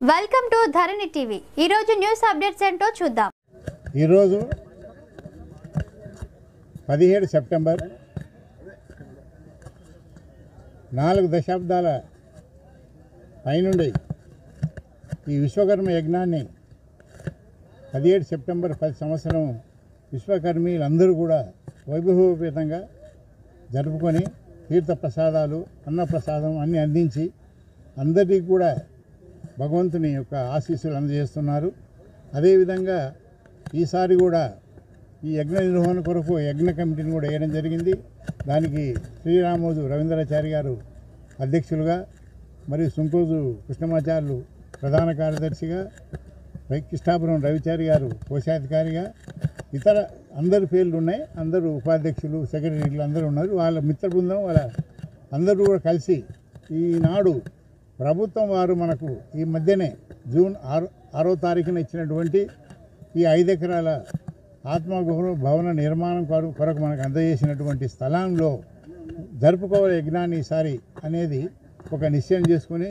Welcome to Dharani TV ఈరోజు news updates ఏంటో చూద్దాం. ఈరోజు పదిహేడు సెప్టెంబర్ నాలుగు దశాబ్దాల పైనుండి ఈ విశ్వకర్మ యజ్ఞాన్ని పదిహేడు సెప్టెంబర్ పది సంవత్సరం విశ్వకర్మీలందరూ కూడా వైభవోపేతంగా జరుపుకొని తీర్థప్రసాదాలు అన్నప్రసాదం అన్నీ అందించి అందరికీ కూడా భగవంతుని యొక్క ఆశీస్సులు అందజేస్తున్నారు. అదేవిధంగా ఈసారి కూడా ఈ యజ్ఞ నిర్వహణ కొరకు యజ్ఞ కమిటీని కూడా వేయడం జరిగింది. దానికి శ్రీరామోజు రవీంద్రాచారి గారు అధ్యక్షులుగా మరియు సుంకోజు కృష్ణమాచార్యులు ప్రధాన కార్యదర్శిగా రై- కృష్ణాపురం రవిచారి గారు కోశాధికారిగా ఇతర అందరి పేర్లు ఉన్నాయి. అందరూ ఉపాధ్యక్షులు సెక్రటరీలు అందరూ ఉన్నారు. వాళ్ళ మిత్ర బృందం వాళ్ళ అందరూ కూడా కలిసి ఈనాడు ప్రభుత్వం వారు మనకు ఈ మధ్యనే జూన్ ఆరు ఆరో తారీఖున ఇచ్చినటువంటి ఈ ఐదు ఎకరాల ఆత్మగౌరవ భవన నిర్మాణం కొరకు కొరకు మనకు అందజేసినటువంటి స్థలంలో జరుపుకోవాలి యజ్ఞాన్ని ఈసారి అనేది ఒక నిశ్చయం చేసుకుని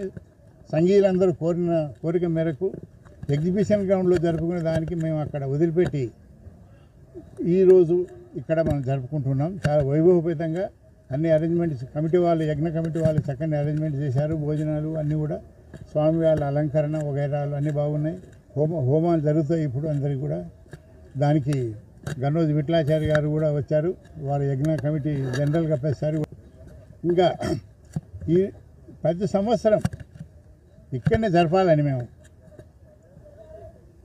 సంఘీయులందరూ కోరిన కోరిక మేరకు ఎగ్జిబిషన్ గ్రౌండ్లో జరుపుకునే దానికి మేము అక్కడ వదిలిపెట్టి ఈరోజు ఇక్కడ మనం జరుపుకుంటున్నాం. చాలా వైభవపేతంగా అన్ని అరేంజ్మెంట్స్ కమిటీ వాళ్ళు యజ్ఞ కమిటీ వాళ్ళు చక్కని అరేంజ్మెంట్ చేశారు భోజనాలు అన్నీ కూడా. స్వామి వాళ్ళ అలంకరణ వగైరాలు అన్నీ బాగున్నాయి. హోమ హోమాలు జరుగుతాయి ఇప్పుడు అందరికీ కూడా. దానికి గన్నోజు విఠలాచారి గారు కూడా వచ్చారు. వారి యజ్ఞ కమిటీ జనరల్గా పెంచారు. ఇంకా ఈ ప్రతి సంవత్సరం ఇక్కడనే జరపాలని మేము.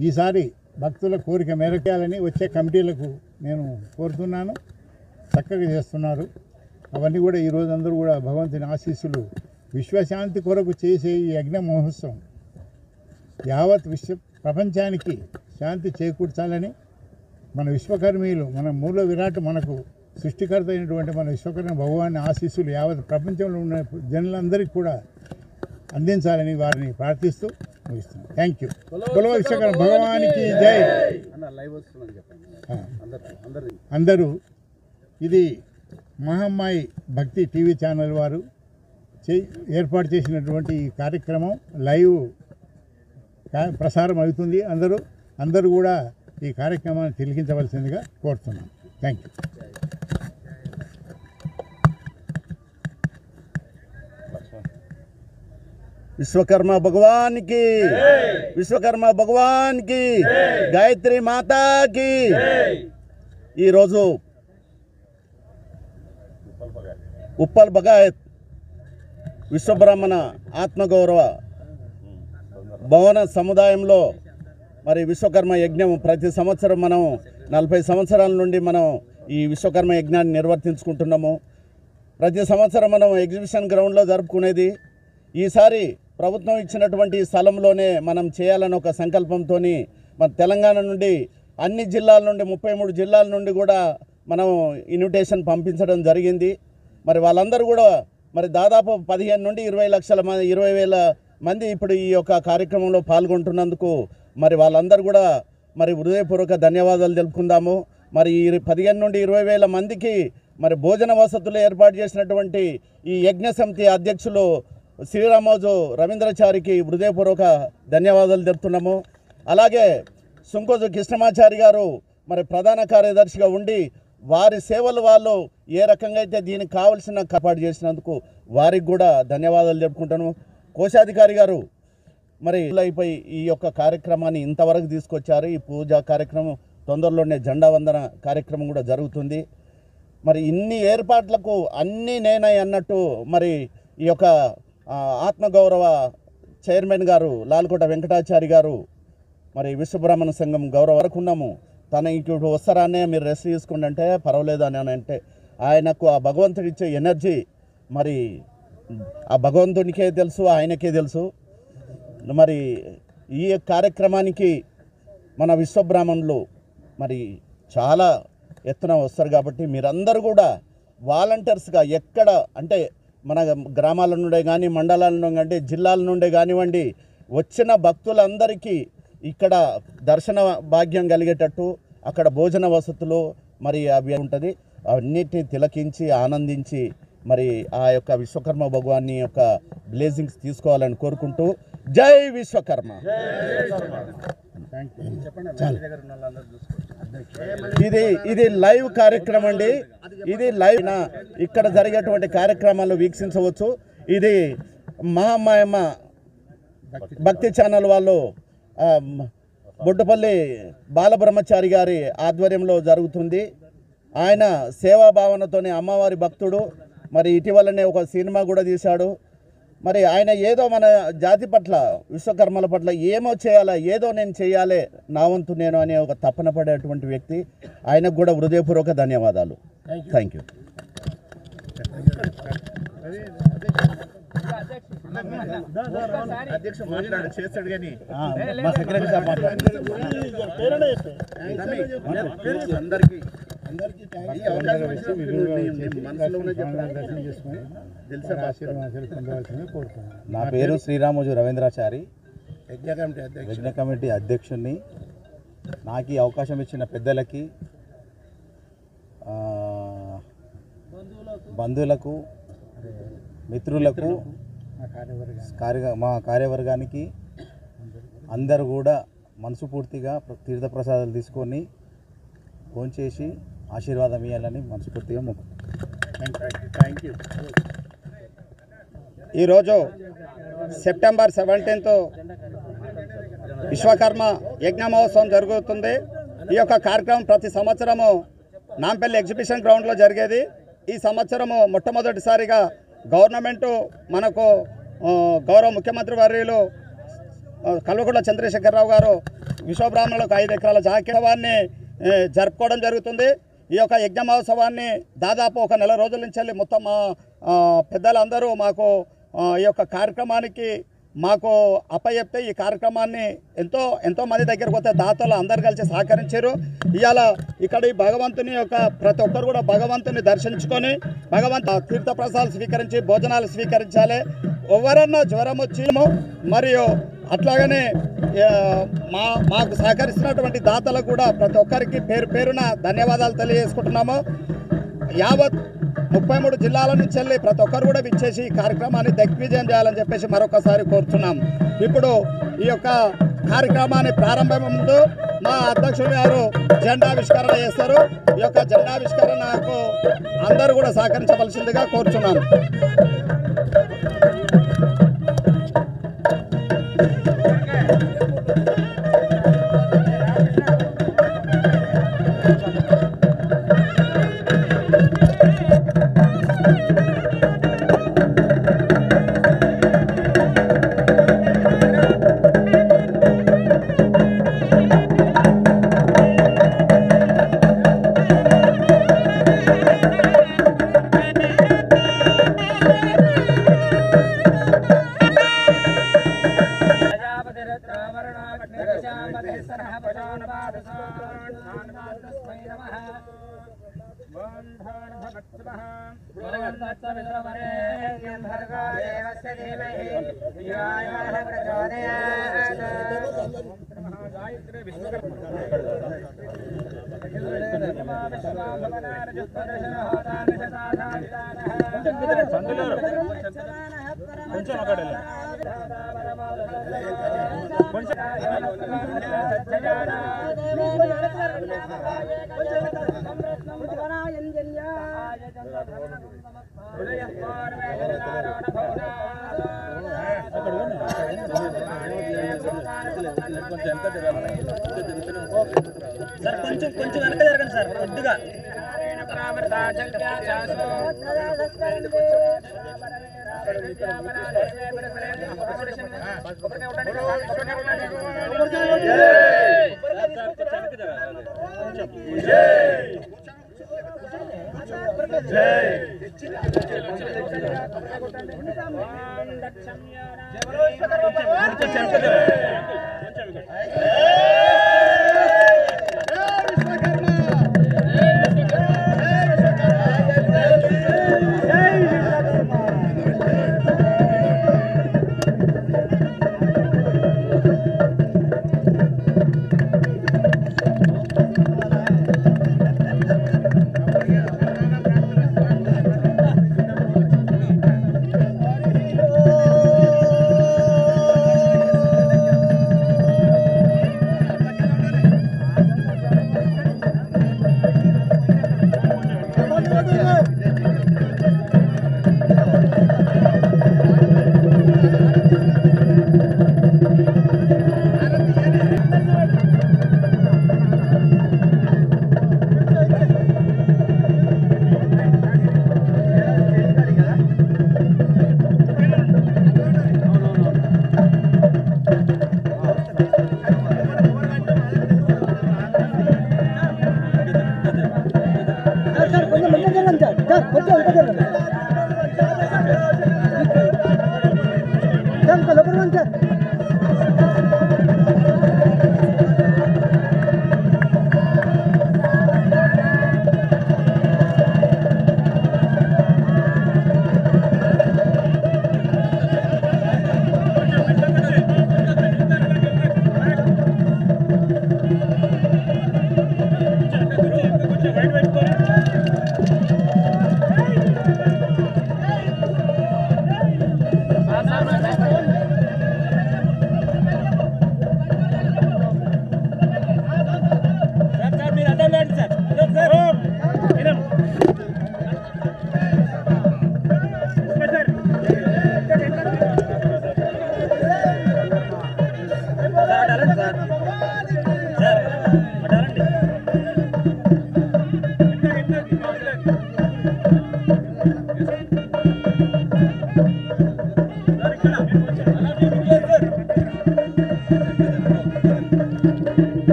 ఈసారి భక్తుల కోరిక మేరకేయాలని వచ్చే కమిటీలకు నేను కోరుతున్నాను. చక్కగా చేస్తున్నారు. అవన్నీ కూడా ఈరోజు అందరూ కూడా భగవంతుని ఆశీస్సులు. విశ్వశాంతి కొరకు చేసే ఈ యజ్ఞ మహోత్సవం యావత్ విశ్వ ప్రపంచానికి శాంతి చేకూర్చాలని మన విశ్వకర్మీయులు మన మూల విరాట్ మనకు సృష్టికర్త అయినటువంటి మన విశ్వకర్మ భగవాన్ని ఆశీస్సులు యావత్ ప్రపంచంలో ఉన్న జనులందరికీ కూడా అందించాలని వారిని ప్రార్థిస్తూ ముగిస్తున్నాను థ్యాంక్ యూ. కులవ విశ్వకర్మ భగవానికి జై. అందరూ ఇది మహమ్మాయి భక్తి టీవీ ఛానల్ వారు చే ఏర్పాటు చేసినటువంటి ఈ కార్యక్రమం లైవ్ ప్రసారం అవుతుంది. అందరూ అందరూ కూడా ఈ కార్యక్రమాన్ని తిలకించవలసిందిగా కోరుతున్నాను థ్యాంక్ యూ. విశ్వకర్మ భగవాన్కి విశ్వకర్మ భగవాన్కి గాయత్రి మాతాకి ఈరోజు ఉప్పల్ బగాయత్ విశ్వబ్రాహ్మణ ఆత్మగౌరవ భవన సముదాయంలో మరి విశ్వకర్మ యజ్ఞం ప్రతి సంవత్సరం మనం నలభై సంవత్సరాల నుండి మనం ఈ విశ్వకర్మ యజ్ఞాన్ని నిర్వర్తించుకుంటున్నాము. ప్రతి సంవత్సరం మనం ఎగ్జిబిషన్ గ్రౌండ్లో జరుపుకునేది. ఈసారి ప్రభుత్వం ఇచ్చినటువంటి స్థలంలోనే మనం చేయాలని ఒక సంకల్పంతో మన తెలంగాణ నుండి అన్ని జిల్లాల నుండి ముప్పై మూడు జిల్లాల నుండి కూడా మనం ఇన్విటేషన్ పంపించడం జరిగింది. మరి వాళ్ళందరూ కూడా మరి దాదాపు పదిహేను నుండి ఇరవై లక్షల మంది ఇరవై వేల మంది ఇప్పుడు ఈ యొక్క కార్యక్రమంలో పాల్గొంటున్నందుకు మరి వాళ్ళందరూ కూడా మరి హృదయపూర్వక ధన్యవాదాలు తెలుపుకుందాము. మరి ఈ పదిహేను నుండి ఇరవై వేల మందికి మరి భోజన వసతులు ఏర్పాటు చేసినటువంటి ఈ యజ్ఞ సమితి అధ్యక్షులు శ్రీరామోజు రవీంద్రచారికి హృదయపూర్వక ధన్యవాదాలు తెలుపుతున్నాము. అలాగే సుంకోజు కృష్ణమాచారి గారు మరి ప్రధాన కార్యదర్శిగా ఉండి వారి సేవలు వాళ్ళు ఏ రకంగా అయితే దీనికి కావలసిన కాపాడు చేసినందుకు వారికి కూడా ధన్యవాదాలు చెప్పుకుంటాను. కోశాధికారి గారు మరి అయిపోయి ఈ యొక్క కార్యక్రమాన్ని ఇంతవరకు తీసుకొచ్చారు. ఈ పూజా కార్యక్రమం తొందరలోనే జెండా వందన కార్యక్రమం కూడా జరుగుతుంది. మరి ఇన్ని ఏర్పాట్లకు అన్నీ నేనై అన్నట్టు మరి ఈ యొక్క ఆత్మగౌరవ చైర్మన్ గారు లాల్కోట వెంకటాచారి గారు మరి విశ్వబ్రాహ్మణ సంఘం గౌరవ వరకు ఉన్నాము. తన ఇప్పుడు వస్తారానే మీరు రెస్ట్ తీసుకోండి అంటే పర్వాలేదు అని అని అంటే ఆయనకు ఆ భగవంతుడు ఇచ్చే ఎనర్జీ మరి ఆ భగవంతునికే తెలుసు ఆయనకే తెలుసు. మరి ఈ కార్యక్రమానికి మన విశ్వబ్రాహ్మణులు మరి చాలా ఎత్తున వస్తారు కాబట్టి మీరందరూ కూడా వాలంటీర్స్గా ఎక్కడ అంటే మన గ్రామాల నుండే కానీ మండలాల నుండి కానీ జిల్లాల నుండే కానివ్వండి వచ్చిన భక్తులందరికీ ఇక్కడ దర్శన భాగ్యం కలిగేటట్టు అక్కడ భోజన వసతులు మరి అవి ఉంటుంది. అన్నిటిని తిలకించి ఆనందించి మరి ఆ యొక్క విశ్వకర్మ భగవాన్ని యొక్క బ్లేజింగ్స్ తీసుకోవాలని కోరుకుంటూ జై విశ్వకర్మ. ఇది ఇది లైవ్ కార్యక్రమం అండి. ఇది లైవ్ నా ఇక్కడ జరిగేటువంటి కార్యక్రమాలు వీక్షించవచ్చు. ఇది మహామాయమ్మ భక్తి ఛానల్ వాళ్ళు బొడ్డుపల్లి బాలబ్రహ్మచారి గారి ఆధ్వర్యంలో జరుగుతుంది. ఆయన సేవా భావనతోనే అమ్మవారి భక్తుడు. మరి ఇటీవలనే ఒక సినిమా కూడా తీశాడు. మరి ఆయన ఏదో మన జాతి పట్ల విశ్వకర్మల పట్ల ఏమో చేయాలా ఏదో నేను చేయాలి నా వంతు నేను అనే ఒక తపన పడేటువంటి వ్యక్తి. ఆయనకు కూడా హృదయపూర్వక ధన్యవాదాలు. థ్యాంక్ యూ మాట్లాడు చేస్తాడు కానీ అందరికీ నా పేరు శ్రీరామోజు రవీంద్రాచారి. యజ్ఞ కమిటీ అధ్యక్షుడిని నాకు ఈ అవకాశం ఇచ్చిన పెద్దలకి బంధువులకు మిత్రులకు మా కార్య మా కార్యవర్గానికి అందరూ కూడా మనసు పూర్తిగా తీర్థప్రసాదాలు తీసుకొని ఫోన్ చేసి ఆశీర్వాదం ఇవ్వాలని మనస్ఫూర్తిగా మొక్కు థ్యాంక్ యూ ఈరోజు సెప్టెంబర్ సెవెంటీన్త్ విశ్వకర్మ యజ్ఞ మహోత్సవం జరుగుతుంది. ఈ యొక్క కార్యక్రమం ప్రతి సంవత్సరము నాంపల్లి ఎగ్జిబిషన్ గ్రౌండ్లో జరిగేది. ఈ సంవత్సరము మొట్టమొదటిసారిగా గవర్నమెంటు మనకు గౌరవ ముఖ్యమంత్రి వర్యులు ఆ, కల్వకుంట్ల చంద్రశేఖరరావు గారు విశ్వబ్రాహ్మణులకు ఐదు ఎకరాల జాకేవాన్ని జరుపుకోవడం జరుగుతుంది. ఈ యొక్క యజ్ఞ మహోత్సవాన్ని దాదాపు ఒక నెల రోజుల నుంచి వెళ్ళి మొత్తం మా పెద్దలందరూ మాకు ఈ యొక్క కార్యక్రమానికి మాకు అప్పచెప్తే ఈ కార్యక్రమాన్ని ఎంతో ఎంతో మంది దగ్గరకు వస్తే దాతలు అందరు కలిసి సహకరించారు. ఇవాళ ఇక్కడ ఈ భగవంతుని యొక్క ప్రతి ఒక్కరు కూడా భగవంతుని దర్శించుకొని భగవంతు తీర్థప్రసాదాలు స్వీకరించి భోజనాలు స్వీకరించాలి. ఎవరన్నా జ్వరం వచ్చిమో మరియు అట్లాగనే మా మాకు సహకరిస్తున్నటువంటి దాతలకు కూడా ప్రతి ఒక్కరికి పేరు పేరున ధన్యవాదాలు తెలియజేసుకుంటున్నాము. యావత్ ముప్పై మూడు జిల్లాల నుంచి వెళ్ళి ప్రతి ఒక్కరు కూడా విచ్చేసి ఈ కార్యక్రమాన్ని దిగ్విజయం చేయాలని చెప్పేసి మరొకసారి కోరుతున్నాం ఇప్పుడు ఈ యొక్క కార్యక్రమాన్ని ప్రారంభం ముందు మా అధ్యక్షుడు గారు జెండావిష్కరణ చేస్తారు. ఈ యొక్క జెండావిష్కరణకు అందరూ కూడా సహకరించవలసిందిగా కోరుచున్నాను కొంచెం అక్కడ కొంచెం సార్ కొంచెం కొంచెం వెనక జరగండి సార్ కొద్దిగా జై É. Yeah. trời đất có trời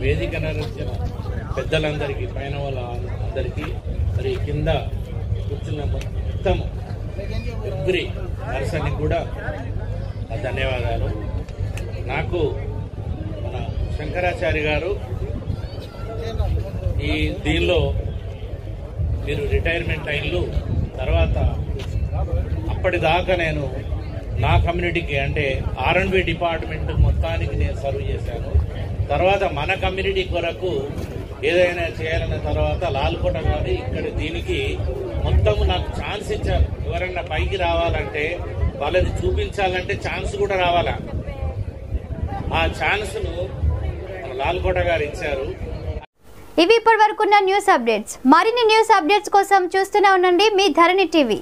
వేదిక నరించిన పెద్దలందరికీ పైన వాళ్ళ అందరికీ మరి కింద కూర్చున్న మొత్తం ఎవ్రీ పర్సన్కి కూడా ధన్యవాదాలు. నాకు మన శంకరాచార్య గారు ఈ దీనిలో మీరు రిటైర్మెంట్ అయినలు తర్వాత అప్పటిదాకా నేను నా కమ్యూనిటీకి అంటే ఆర్ఎండ్బి డిపార్ట్మెంట్ మొత్తానికి నేను సర్వ్ చేశాను. తర్వాత మన కమ్యూనిటీ కొరకు ఏదైనా చేయాలన్న తర్వాత లాల్కోట గారి ఇక్కడ దీనికి మొత్తం నాకు ఛాన్స్ ఇచ్చారు. ఎవరన్నా పైకి రావాలంటే వాళ్ళది చూపించాలంటే ఛాన్స్ కూడా రావాలా? ఆ ఛాన్స్ను లాల్కోట గారు ఇచ్చారు. ఇవి ఇప్పటి వరకున్న న్యూస్ అప్డేట్స్. మరిన్ని న్యూస్ అప్డేట్స్ కోసం చూస్తూనే ఉండండి మీ ధరణి టీవీ.